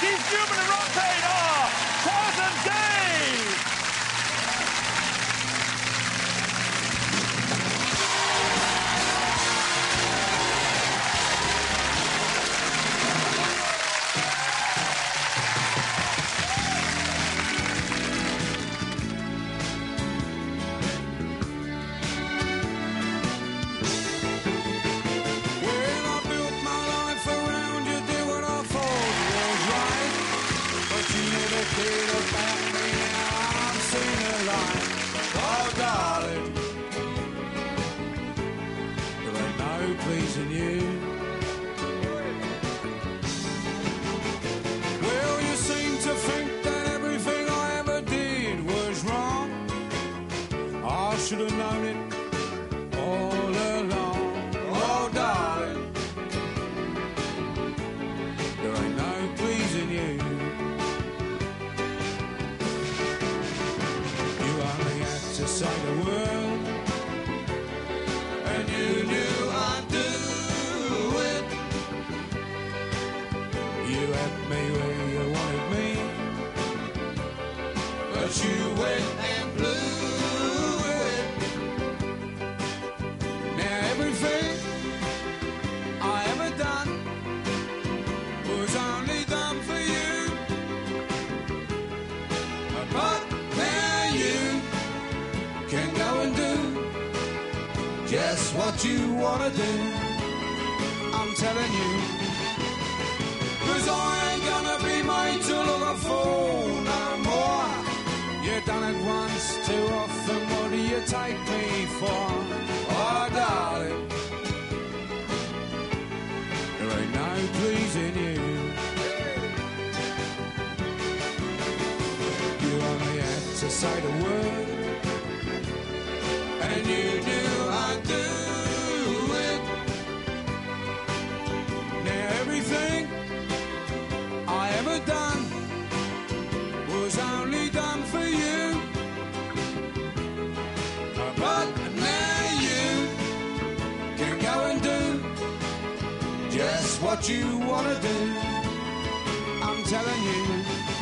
Keith Newman and Ron pleasing you. Well, you seem to think that everything I ever did was wrong. I should have known it all along. Oh, darling, there ain't no pleasing you. You only had to say the word, Had me where you wanted me, but you went and blew it. Now everything I ever done was only done for you. But now you can go and do just what you wanna do. Say word, and you knew I'd do it. Now everything I ever done was only done for you. But now you can go and do just what you wanna do. I'm telling you.